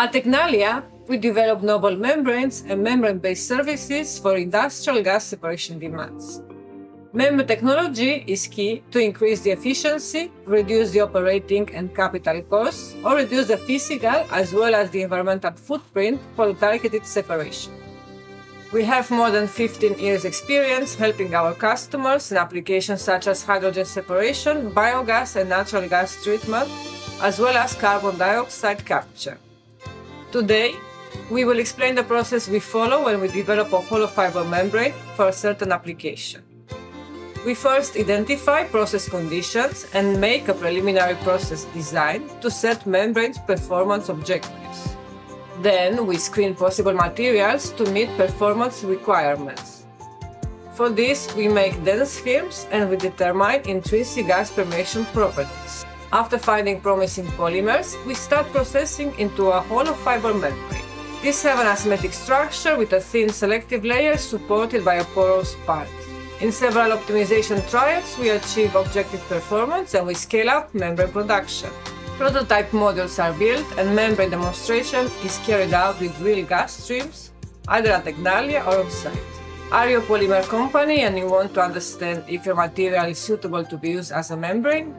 At Tecnalia, we develop novel membranes and membrane-based services for industrial gas separation demands. Membrane technology is key to increase the efficiency, reduce the operating and capital costs, or reduce the physical as well as the environmental footprint for targeted separation. We have more than 15 years experience helping our customers in applications such as hydrogen separation, biogas and natural gas treatment, as well as carbon dioxide capture. Today, we will explain the process we follow when we develop a hollow fiber membrane for a certain application. We first identify process conditions and make a preliminary process design to set membrane's performance objectives. Then we screen possible materials to meet performance requirements. For this, we make dense films and we determine intrinsic gas permeation properties. After finding promising polymers, we start processing into a hollow fiber membrane. These have an asymmetric structure with a thin selective layer supported by a porous part. In several optimization trials, we achieve objective performance and we scale up membrane production. Prototype modules are built and membrane demonstration is carried out with real gas streams, either at Tecnalia or on site. Are you a polymer company and you want to understand if your material is suitable to be used as a membrane?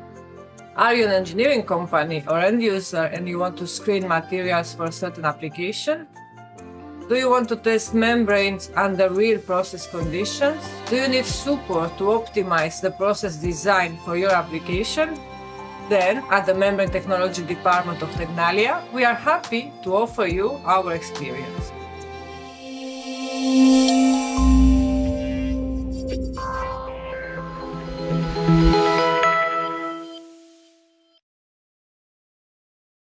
Are you an engineering company or end user and you want to screen materials for a certain application? Do you want to test membranes under real process conditions? Do you need support to optimize the process design for your application? Then, at the Membrane Technology Department of Tecnalia, we are happy to offer you our experience.